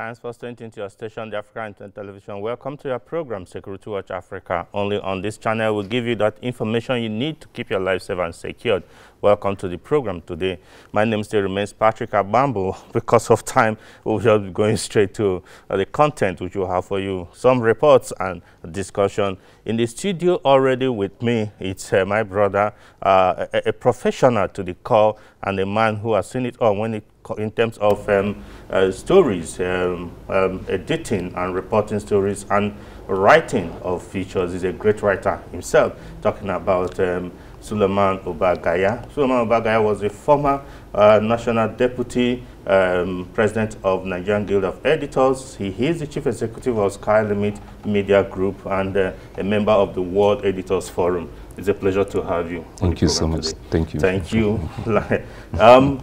Thanks for staying into your station, the African Television. Welcome to your program, Security Watch Africa. Only on this channel, we'll give you that information you need to keep your life safe and secured. Welcome to the program today. My name still remains Patrick Abambo. Because of time, we'll just be going straight to uh, the content which we'll have for you. Some reports and discussion. In the studio already with me, it's uh, my brother, uh, a, a, professional to the call and a man who has seen it all when it in terms of um, uh, stories, um, um, editing and reporting stories and writing of features. He's a great writer himself, talking about um, Suleiman Uba Gaya. Suleiman Uba Gaya was a former uh, national deputy um, president of Nigerian Guild of Editors. He is the chief executive of Sky Limit Media Group and uh, a member of the World Editors Forum. It's a pleasure to have you. Thank you so much. Today. Thank you. Thank you. um,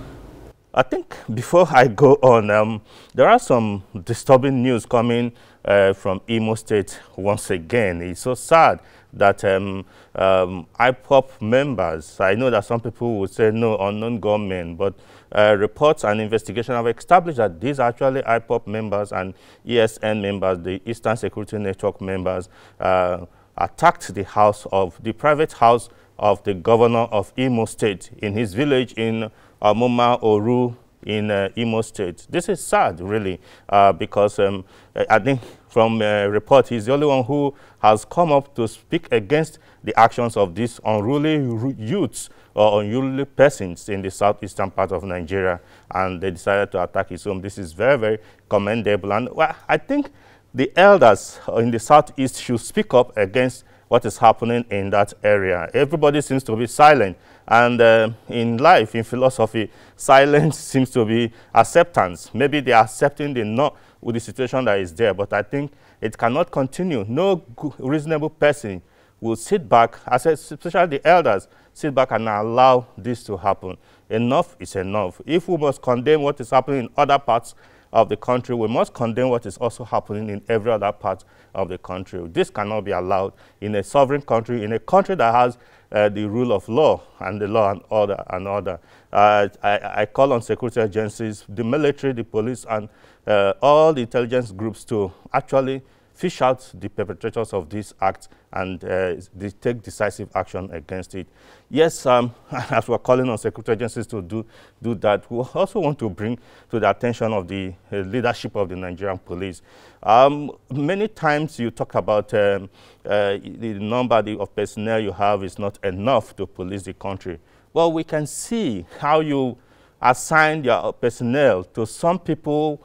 I think before I go on, um, there are some disturbing news coming uh, from Imo State once again. It's so sad that um, um, IPOB members, I know that some people would say no, unknown gunmen, but uh, reports and investigation have established that these are actually IPOB members and ESN members, the Eastern Security Network members, uh, attacked the house of, the private house of the governor of Imo State in his village in Omuma Oru in uh, Imo State. This is sad, really, uh, because um, I think from a report, he's the only one who has come up to speak against the actions of these unruly youths or unruly persons in the southeastern part of Nigeria, and they decided to attack his home. This is very, very commendable, and well, I think the elders in the southeast should speak up against what is happening in that area. Everybody seems to be silent. And uh, in life, in philosophy, silence seems to be acceptance. Maybe they are accepting the not with the situation that is there, but I think it cannot continue. No reasonable person will sit back, especially the elders, sit back and allow this to happen. Enough is enough. If we must condemn what is happening in other parts of the country, we must condemn what is also happening in every other part of the country. This cannot be allowed in a sovereign country, in a country that has uh, the rule of law and the law and order and order. Uh, I, I, call on security agencies, the military, the police, and uh, all the intelligence groups to actually fish out the perpetrators of this act and uh, take decisive action against it. Yes, um, as we're calling on security agencies to do, do that, we also want to bring to the attention of the uh, leadership of the Nigerian police. Um, many times you talk about um, uh, the number of personnel you have is not enough to police the country. Well, we can see how you assign your personnel to some people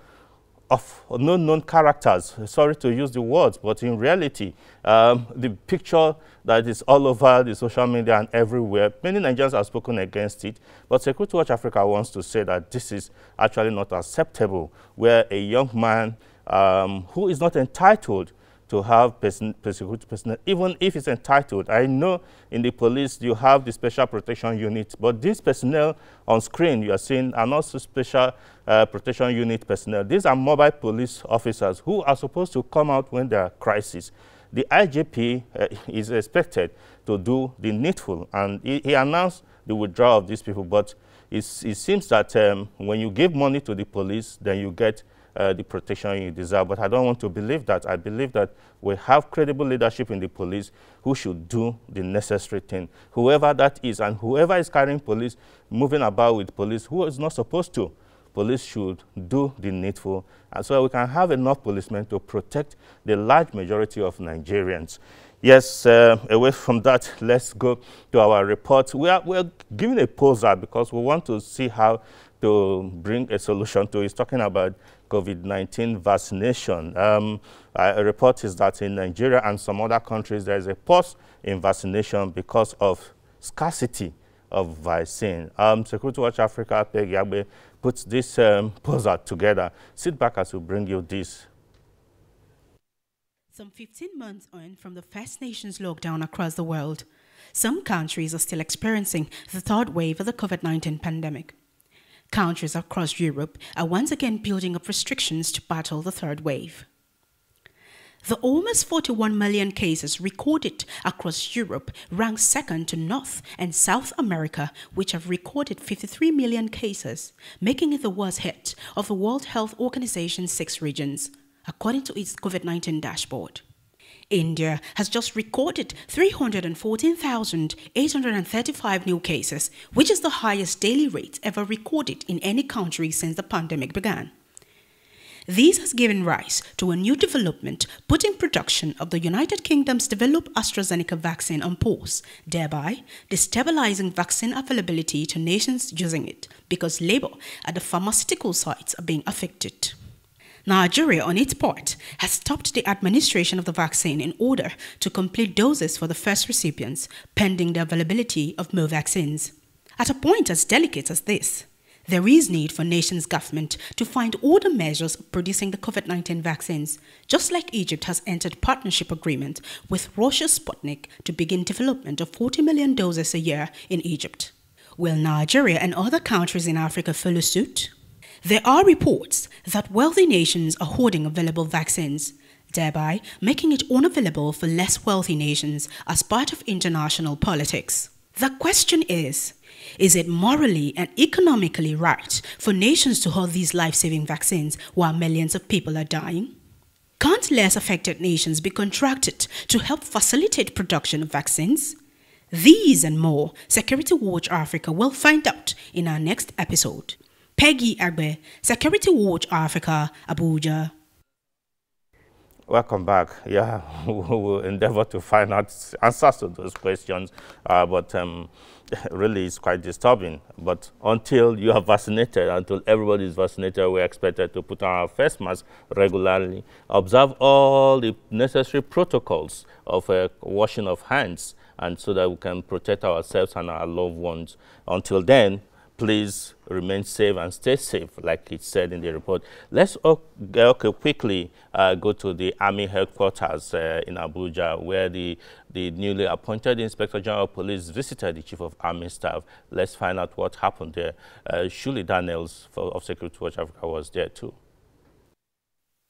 of no known characters. Sorry to use the words, but in reality, um, the picture that is all over the social media and everywhere, many Nigerians have spoken against it, but Security Watch Africa wants to say that this is actually not acceptable, where a young man um, who is not entitled to have person, persecuted personnel, even if it's entitled. I know in the police you have the special protection unit, but these personnel on screen you are seeing are not special uh, protection unit personnel. These are mobile police officers who are supposed to come out when there are crises. The IGP uh, is expected to do the needful, and he, he announced the withdrawal of these people, but it seems that um, when you give money to the police, then you get uh, the protection you deserve. But I don't want to believe that. I believe that we have credible leadership in the police who should do the necessary thing. Whoever that is, and whoever is carrying police, moving about with police, who is not supposed to, police should do the needful. And so we can have enough policemen to protect the large majority of Nigerians. Yes, uh, away from that, let's go to our report. We are, we are giving a pause because we want to see how to bring a solution to. It's talking about COVID-19 vaccination. Um, a report is that in Nigeria and some other countries, there is a pause in vaccination because of scarcity of vaccine. Um, Security Watch Africa, Peg Yagbe, puts this um, puzzle together. Sit back as we bring you this. Some 15 months on from the First Nations lockdown across the world, some countries are still experiencing the third wave of the COVID-19 pandemic. Countries across Europe are once again building up restrictions to battle the third wave. The almost 41 million cases recorded across Europe rank second to North and South America, which have recorded 53 million cases, making it the worst hit of the World Health Organization's six regions, according to its COVID 19 dashboard. India has just recorded 314,835 new cases, which is the highest daily rate ever recorded in any country since the pandemic began. This has given rise to a new development putting production of the United Kingdom's developed AstraZeneca vaccine on pause, thereby destabilizing vaccine availability to nations using it because labor at the pharmaceutical sites are being affected. Nigeria, on its part, has stopped the administration of the vaccine in order to complete doses for the first recipients, pending the availability of more vaccines. At a point as delicate as this, there is need for nations' government to find other measures producing the COVID-19 vaccines, just like Egypt has entered partnership agreement with Russia's Sputnik to begin development of 40 million doses a year in Egypt. Will Nigeria and other countries in Africa follow suit? There are reports that wealthy nations are hoarding available vaccines, thereby making it unavailable for less wealthy nations as part of international politics. The question is, is it morally and economically right for nations to hold these life saving vaccines while millions of people are dying? Can't less affected nations be contracted to help facilitate production of vaccines? These and more, Security Watch Africa will find out in our next episode. Peggy Agbe, Security Watch Africa, Abuja. Welcome back. Yeah, we will endeavor to find out answers to those questions, uh, but um, really it's quite disturbing. But until you are vaccinated, until everybody is vaccinated, we're expected to put on our face mask regularly, observe all the necessary protocols of uh, washing of hands, and so that we can protect ourselves and our loved ones. Until then, please remain safe and stay safe, like it said in the report. Let's okay, quickly uh, go to the Army headquarters uh, in Abuja, where the, the newly appointed Inspector General of Police visited the Chief of Army Staff. Let's find out what happened there. Uh, Shuli Daniels for, of Security Watch Africa was there too.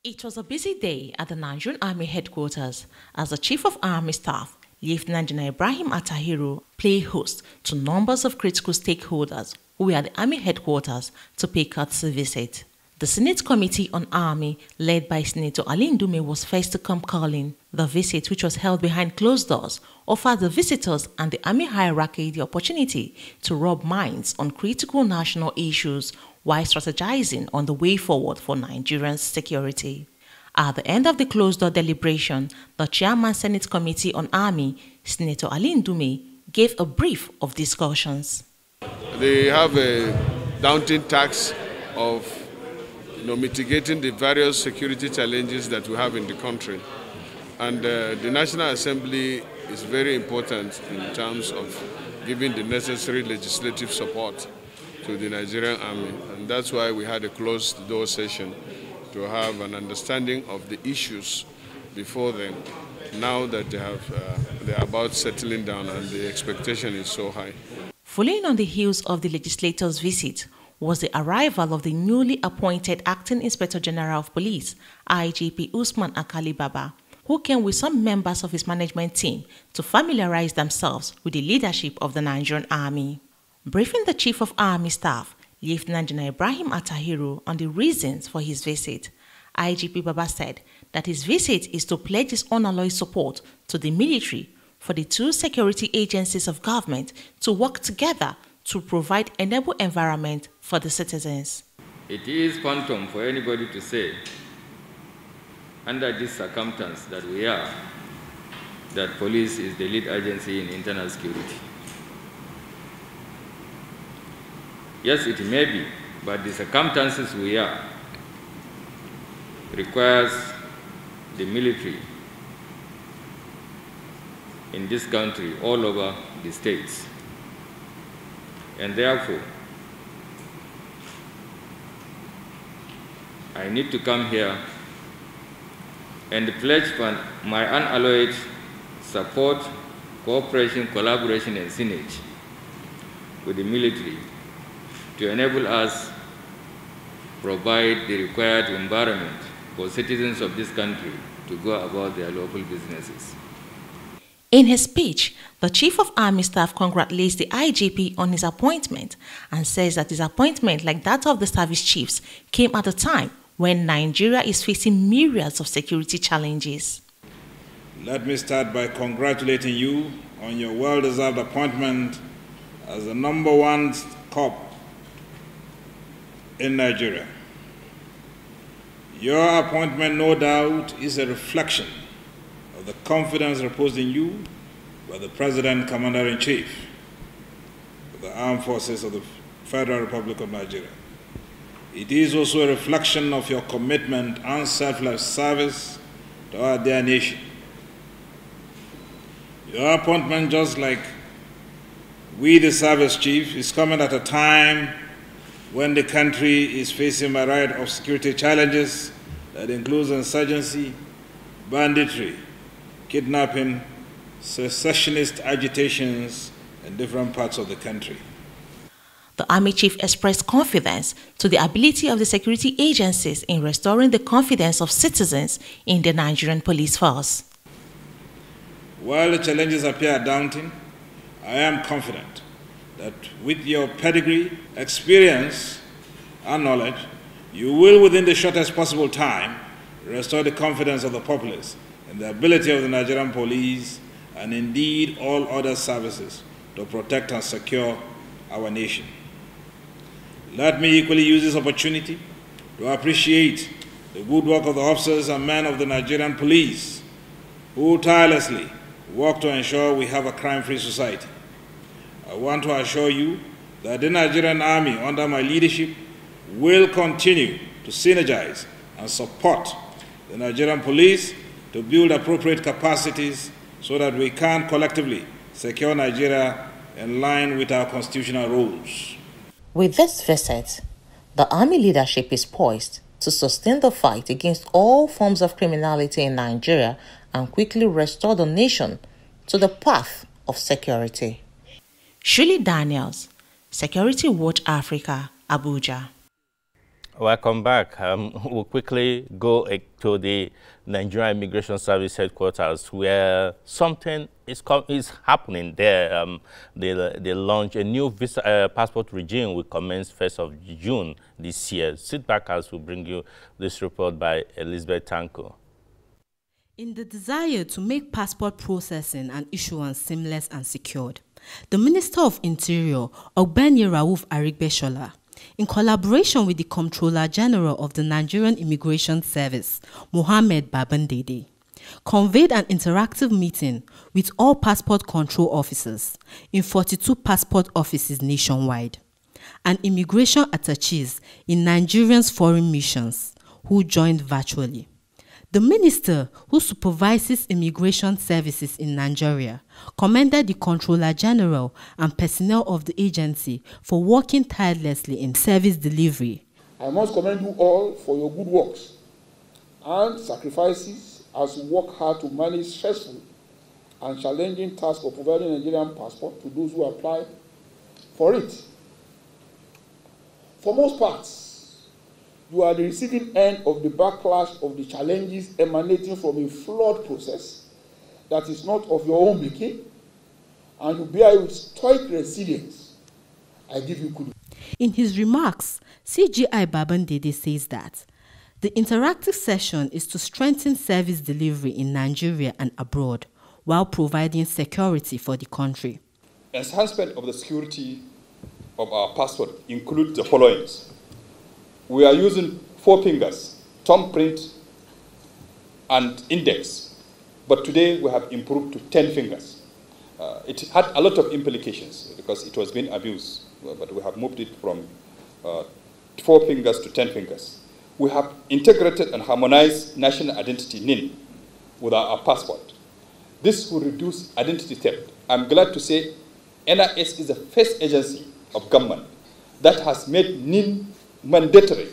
It was a busy day at the Nigerian Army headquarters as the Chief of Army Staff Lieutenant General Ibrahim Atahiru played host to numbers of critical stakeholders who were at the Army headquarters to pay courtesy visit. The Senate Committee on Army, led by Senator Ali Ndume, was first to come calling. The visit, which was held behind closed doors, offered the visitors and the Army hierarchy the opportunity to rub minds on critical national issues while strategizing on the way forward for Nigerian security. At the end of the closed-door deliberation, the Chairman Senate Committee on Army, Senator Ali Ndume, gave a brief of discussions. They have a daunting task of you know, mitigating the various security challenges that we have in the country. And uh, the National Assembly is very important in terms of giving the necessary legislative support to the Nigerian Army. And that's why we had a closed door session to have an understanding of the issues before them now that they have uh, they're about settling down and the expectation is so high. Following on the heels of the legislators' visit was the arrival of the newly appointed Acting Inspector General of Police, IGP Usman Alkali Baba, who came with some members of his management team to familiarize themselves with the leadership of the Nigerian Army. Briefing the Chief of Army Staff, Lieutenant General Ibrahim Atahiru on the reasons for his visit. IGP Baba said that his visit is to pledge his unalloyed support to the military for the two security agencies of government to work together to provide enable environment for the citizens. It is quantum for anybody to say, under this circumstance that we are, that police is the lead agency in internal security. Yes, it may be, but the circumstances we are requires the military in this country, all over the states. And therefore, I need to come here and pledge my unalloyed support, cooperation, collaboration, and synergy with the military to enable us provide the required environment for citizens of this country to to go about their local businesses. In his speech, the Chief of Army Staff congratulates the IGP on his appointment and says that his appointment, like that of the service chiefs, came at a time when Nigeria is facing myriads of security challenges. Let me start by congratulating you on your well deserved appointment as the number one cop in Nigeria. Your appointment, no doubt, is a reflection of the confidence reposed in you by the President, Commander in Chief of the Armed Forces of the Federal Republic of Nigeria. It is also a reflection of your commitment and selfless service to our dear nation. Your appointment, just like we, the service chief, is coming at a time when the country is facing a myriad of security challenges that includes insurgency, banditry, kidnapping, secessionist agitations in different parts of the country. The Army Chief expressed confidence to the ability of the security agencies in restoring the confidence of citizens in the Nigerian police force. While the challenges appear daunting, I am confident that with your pedigree, experience, and knowledge, you will, within the shortest possible time, restore the confidence of the populace in the ability of the Nigerian police and indeed all other services to protect and secure our nation. Let me equally use this opportunity to appreciate the good work of the officers and men of the Nigerian police who tirelessly work to ensure we have a crime-free society. I want to assure you that the Nigerian Army, under my leadership, will continue to synergize and support the Nigerian police to build appropriate capacities so that we can collectively secure Nigeria in line with our constitutional rules. With this visit, the Army leadership is poised to sustain the fight against all forms of criminality in Nigeria and quickly restore the nation to the path of security. Shirley Daniels, Security Watch Africa, Abuja. Welcome back. Um, we'll quickly go uh, to the Nigerian Immigration Service headquarters where something is, is happening there. Um, they, they launch a new visa uh, passport regime will commence 1st of June this year. Sit back as we bring you this report by Elizabeth Tanko. In the desire to make passport processing and issuance seamless and secured, the Minister of Interior, Ogbeni Rauf Aregbesola, in collaboration with the Comptroller General of the Nigerian Immigration Service, Mohammed Babandede, conveyed an interactive meeting with all passport control officers in 42 passport offices nationwide and immigration attaches in Nigerians' foreign missions who joined virtually. The minister who supervises immigration services in Nigeria commended the Controller General and personnel of the agency for working tirelessly in service delivery. I must commend you all for your good works and sacrifices as you work hard to manage stressful and challenging task of providing Nigerian passport to those who apply for it. For most parts, you are the receiving end of the backlash of the challenges emanating from a flawed process that is not of your own making, and you bear with stoic resilience. I give you kudos. In his remarks, CGI Babandede says that the interactive session is to strengthen service delivery in Nigeria and abroad while providing security for the country. Enhancement of the security of our passport includes the following we are using four fingers, thumbprint and index. But today we have improved to 10 fingers. Uh, it had a lot of implications because it was being abused, but we have moved it from uh, four fingers to 10 fingers. We have integrated and harmonized national identity NIN with our, our passport. This will reduce identity theft. I'm glad to say NIS is the first agency of government that has made NIN mandatory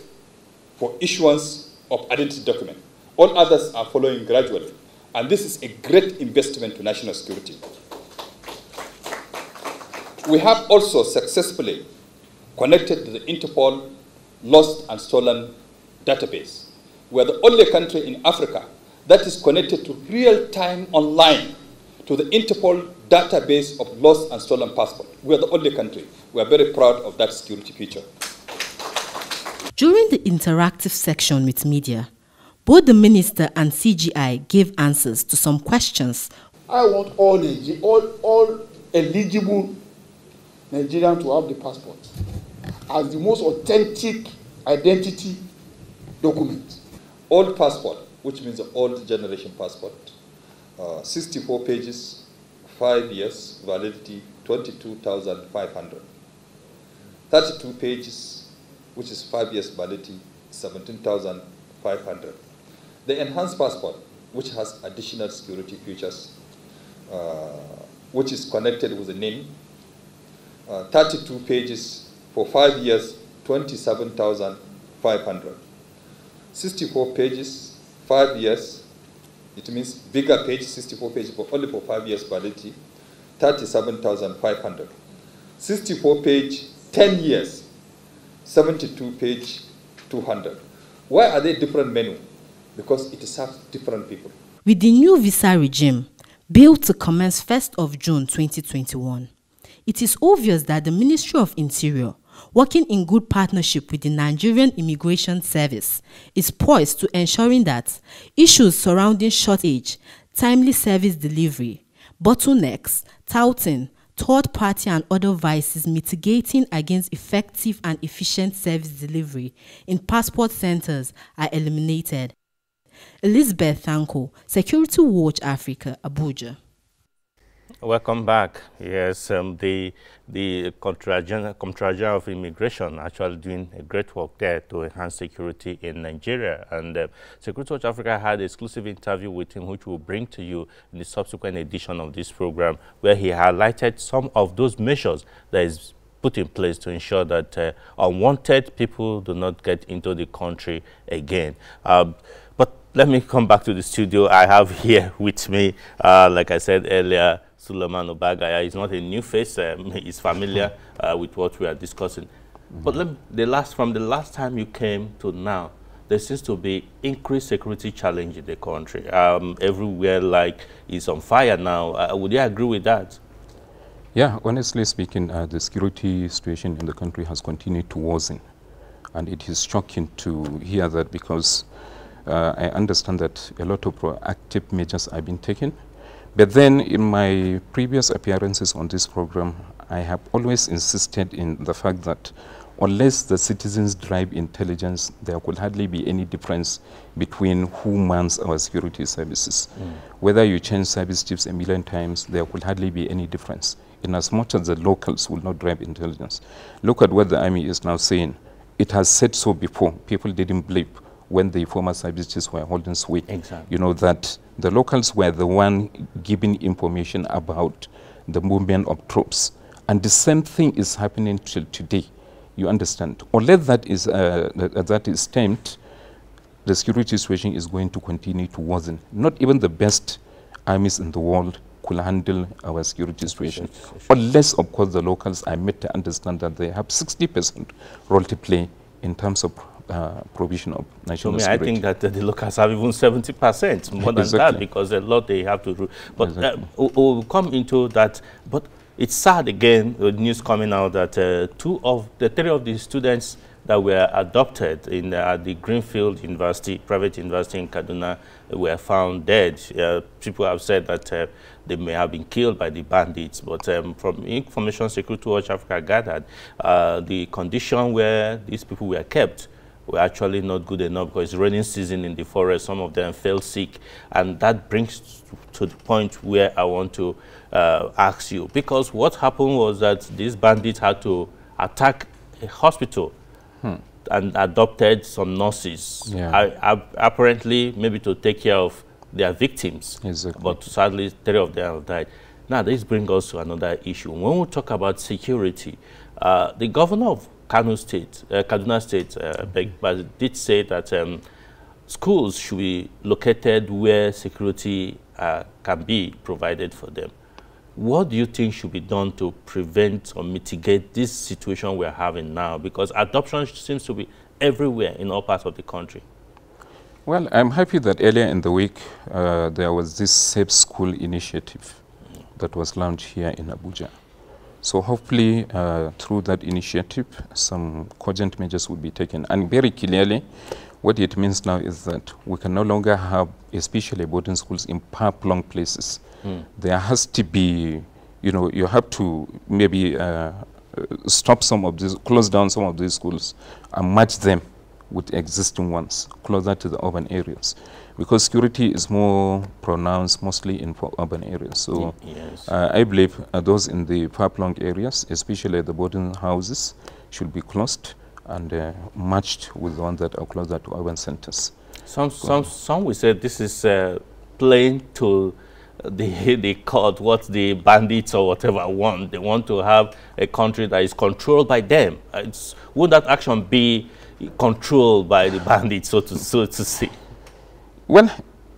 for issuance of identity document. All others are following gradually. And this is a great investment to national security. We have also successfully connected to the Interpol Lost and Stolen database. We are the only country in Africa that is connected to real-time online to the Interpol database of lost and stolen passports. We are the only country. We are very proud of that security feature. During the interactive section with media, both the minister and CGI gave answers to some questions. I want all, all, all eligible Nigerians to have the passport as the most authentic identity document. Old passport, which means the old generation passport, uh, 64 pages, five years, validity 22,500. 32 pages, which is five years validity, 17,500. The enhanced passport, which has additional security features, uh, which is connected with the name, uh, 32 pages for five years, 27,500. 64 pages, five years, it means bigger page, 64 pages, for only for five years validity, 37,500. 64 page, 10 years, 72 page, 200. Why are they different menu? Because it serves different people. With the new visa regime, built to commence 1st of June 2021, it is obvious that the Ministry of Interior, working in good partnership with the Nigerian Immigration Service, is poised to ensuring that issues surrounding shortage, timely service delivery, bottlenecks, touting, third party and other vices mitigating against effective and efficient service delivery in passport centers are eliminated. Elizabeth Tanko, Security Watch Africa, Abuja. Welcome back. Yes, um, the the Comptroller of Immigration actually doing a great work there to enhance security in Nigeria. And uh, Security Watch Africa had an exclusive interview with him, which we'll bring to you in the subsequent edition of this program, where he highlighted some of those measures that is put in place to ensure that uh, unwanted people do not get into the country again. Um, but let me come back to the studio. I have here with me, uh, like I said earlier, Suleiman Uba Gaya is not a new face. Um, he's familiar uh, with what we are discussing. Mm -hmm. But the last, from the last time you came to now, there seems to be increased security challenge in the country. Um, everywhere like is on fire now. Uh, would you agree with that? Yeah, honestly speaking, uh, the security situation in the country has continued to worsen. And it is shocking to hear that because uh, I understand that a lot of proactive measures have been taken but then in my previous appearances on this program, I have always insisted in the fact that unless the citizens drive intelligence, there could hardly be any difference between who mans our security services. Mm. Whether you change service chiefs a million times, there could hardly be any difference, in as much as the locals will not drive intelligence. Look at what the army is now saying. It has said so before. People didn't believe when the former service chiefs were holding sway. Exactly. You know, that the locals were the one giving information about the movement of troops. And the same thing is happening till today. You understand? Unless that is, uh, that, that is stemmed, the security situation is going to continue to worsen. Not even the best armies in the world could handle our security situation. Unless, of course, the locals are made to understand that they have 60% role to play in terms of uh, provision of national security. I think that uh, the locals have even 70% more than exactly. that because a lot they have to do. But uh, exactly. uh, we'll come into that. But it's sad again, the news coming out that uh, two of the three of the students that were adopted in uh, the Greenfield University, private university in Kaduna, were found dead. Uh, people have said that uh, they may have been killed by the bandits, but um, from information Security Watch Africa gathered, uh, the condition where these people were kept were actually not good enough because it's raining season in the forest. Some of them fell sick. And that brings to the point where I want to uh, ask you. Because what happened was that these bandits had to attack a hospital hmm. and adopted some nurses. Yeah. I, I, apparently, maybe to take care of their victims. Exactly. But sadly, three of them have died. Now, this brings us to another issue. When we talk about security, uh, the governor of Kano State, uh, Kaduna State, uh, but did say that um, schools should be located where security uh, can be provided for them. What do you think should be done to prevent or mitigate this situation we're having now? Because adoption seems to be everywhere in all parts of the country. Well, I'm happy that earlier in the week uh, there was this Safe School initiative that was launched here in Abuja. So hopefully uh, through that initiative some cogent measures will be taken. And very clearly what it means now is that we can no longer have especially boarding schools in far-flung places. Mm. There has to be, you know, you have to maybe uh, stop some of these, close down some of these schools and match them with existing ones closer to the urban areas because security is more pronounced mostly in urban areas. So yes. uh, I believe uh, those in the far-flung areas, especially the boarding houses, should be closed and uh, matched with the ones that are closer to urban centers. Some, some, some will say this is uh, playing to the, the court what the bandits or whatever want. They want to have a country that is controlled by them. It's, would that action be controlled by the bandits, so to, so to say? Well,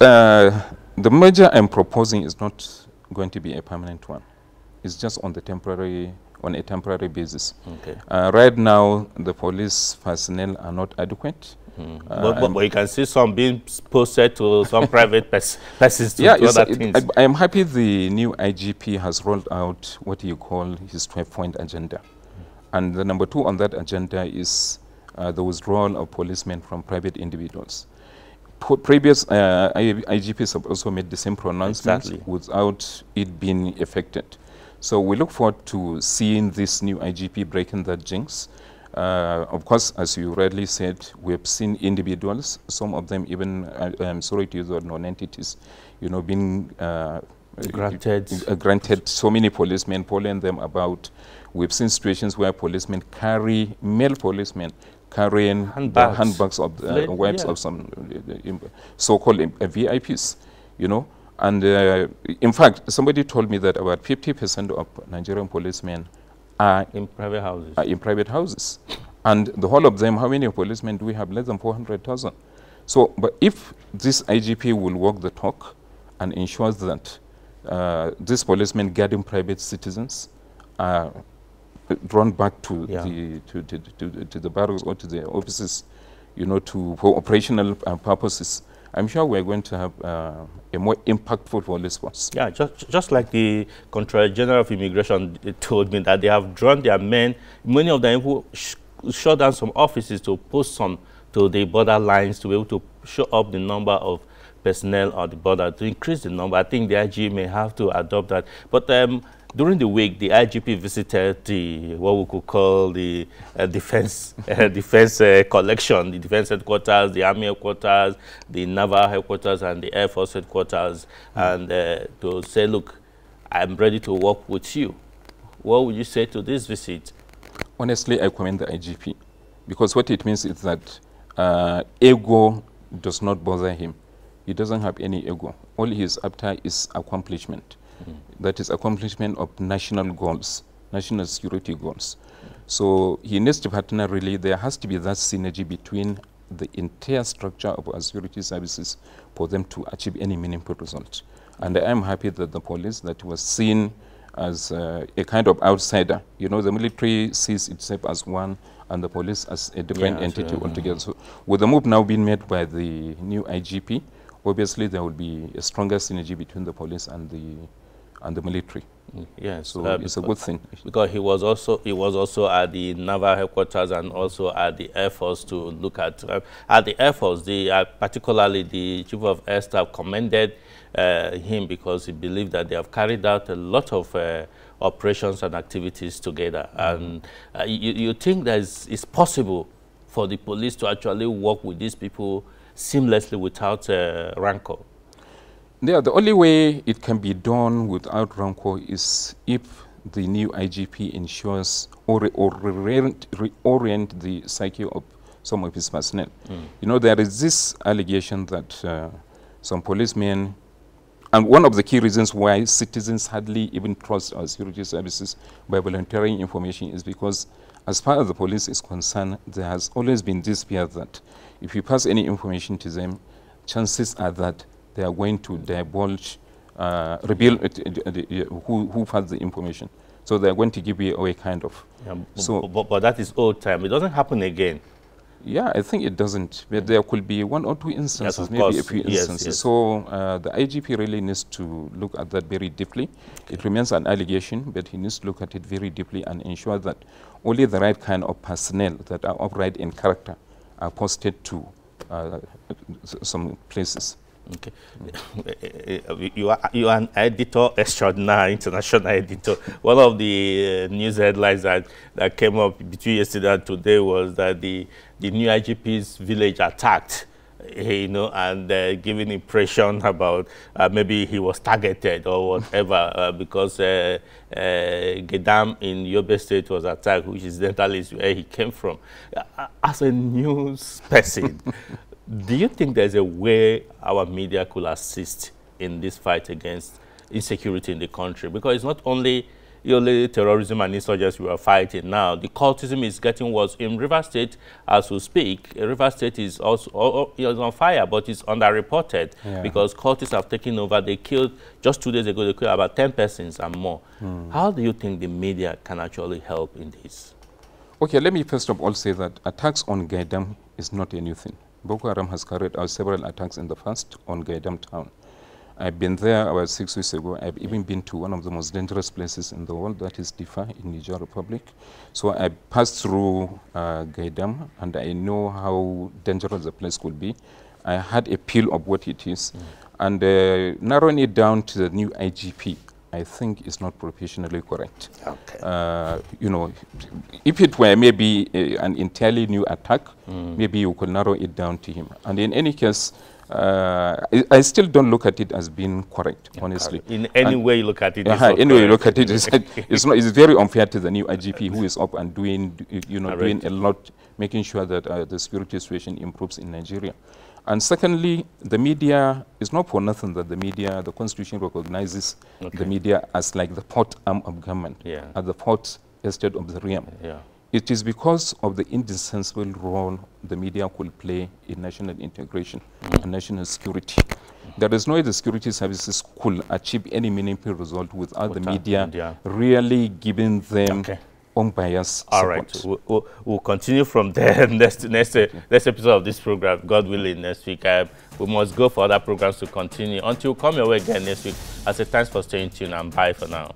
uh, the measure I'm proposing is not going to be a permanent one. It's just on the temporary, on a temporary basis. Okay. Uh, right now, the police personnel are not adequate. Mm. Uh, but, but, but, you can see some being posted to some private pers persons to yeah, do other things. I, I, am happy the new IGP has rolled out what you call his 12-point agenda. Mm. And the number two on that agenda is uh, the withdrawal of policemen from private individuals. Previous uh, IGPs have also made the same pronouncements exactly. without it being affected. So we look forward to seeing this new IGP breaking that jinx. Uh, of course, as you rightly said, we have seen individuals, some of them even, uh, I'm sorry to use the word non-entities, you know, being uh, granted. Uh, granted so many policemen, polling them about. We've seen situations where policemen carry, male policemen carrying handbags, handbags of the uh, wives yeah. of some uh, so-called uh, VIPs, you know. And uh, in fact, somebody told me that about 50% of Nigerian policemen are in private houses. Are in private houses. and the whole of them, how many policemen do we have? Less than 400,000. So, but if this IGP will walk the talk and ensures that uh, these policemen guarding private citizens are drawn back to yeah. the to, to, to, to, the barracks or to the offices, you know, to for operational uh, purposes. I'm sure we're going to have uh, a more impactful force. Yeah, just just like the Controller General of Immigration told me that they have drawn their men, many of them who sh shut down some offices to post some to the border lines to be able to show up the number of personnel on the border to increase the number. I think the IG may have to adopt that. But um, during the week, the IGP visited the what we could call the uh, defense uh, defense uh, collection, the defense headquarters, the army headquarters, the naval headquarters, and the air force headquarters, and uh, to say, look, I'm ready to work with you. What would you say to this visit? Honestly, I commend the IGP because what it means is that uh, ego does not bother him. He doesn't have any ego. All he's after is accomplishment that is accomplishment of national goals, national security goals. So he needs to partner really, there has to be that synergy between the entire structure of our security services for them to achieve any meaningful result. And I am happy that the police that was seen as uh, a kind of outsider, you know, the military sees itself as one and the police as a different yeah, entity sure. altogether. So with the move now being made by the new IGP, obviously there will be a stronger synergy between the police and the and the military. Mm. Yes, so uh, it's a good thing. Because he was also he was also at the naval headquarters and also at the air force to look at uh, at the air force. The uh, particularly the chief of air staff commended uh, him because he believed that they have carried out a lot of uh, operations and activities together. Mm -hmm. And uh, you, you think that it's, it's, possible for the police to actually work with these people seamlessly without rancor? Yeah, the only way it can be done without rancor is if the new IGP ensures or, or reorient, reorient the psyche of some of his personnel. Mm. You know, there is this allegation that uh, some policemen, and one of the key reasons why citizens hardly even trust our security services by volunteering information is because as far as the police is concerned, there has always been this fear that if you pass any information to them, chances are that they are going to divulge, uh, reveal uh, who, who has the information. So they're going to give you away kind of. Yeah, so, but, but, that is old time. It doesn't happen again. Yeah, I think it doesn't. But there could be one or two instances, yes, maybe course. a few yes, instances. Yes. So uh, the IGP really needs to look at that very deeply. Okay. It remains an allegation, but he needs to look at it very deeply and ensure that only the right kind of personnel that are upright in character are posted to uh, some places. Okay. You are, you are an editor extraordinary, international editor. One of the uh, news headlines that, that came up between yesterday and today was that the, the new IGP's village attacked, you know, and uh, giving impression about uh, maybe he was targeted or whatever uh, because uh, uh, Gaidam in Yobe State was attacked, which is incidentally where he came from. As a news person, do you think there's a way our media could assist in this fight against insecurity in the country? Because it's not only only terrorism and insurgency we are fighting now. The cultism is getting worse. In River State, as we speak, River State is also is on fire, but it's underreported yeah. because cultists have taken over. They killed, just two days ago, they killed about 10 persons and more. Mm. How do you think the media can actually help in this? Okay, let me first of all say that attacks on Gaidam is not a new thing. Boko Haram has carried out several attacks in the past on Gaidam town. I've been there about six weeks ago. I've even been to one of the most dangerous places in the world, that is Diffa in Niger Republic. So I passed through uh, Gaidam and I know how dangerous the place could be. I had a peel of what it is. Mm. And uh, narrowing it down to the new IGP, I think is not professionally correct. Okay. Uh, you know, if it were maybe a, an entirely new attack, mm. maybe you could narrow it down to him. And in any case, uh, I, I, still don't look at it as being correct, honestly. In any and way you look at it, uh -huh, any way you look at it, it's, it's, not, it's very unfair to the new IGP who is up and doing, you know, doing a lot, making sure that uh, the security situation improves in Nigeria. And secondly, the media is not for nothing that the media, the constitution recognizes okay. the media as like the port arm of government, yeah. as the port estate of the realm. Yeah. It is because of the indispensable role the media could play in national integration mm. and national security. There is no way the security services could achieve any meaningful result without, the media, media, really giving them okay unbiased All right, we'll, we'll, we'll, continue from there next next uh, next episode of this program, God willing, next week. Uh, we must go for other programs to continue until come your way again next week. I say thanks for staying tuned and bye for now.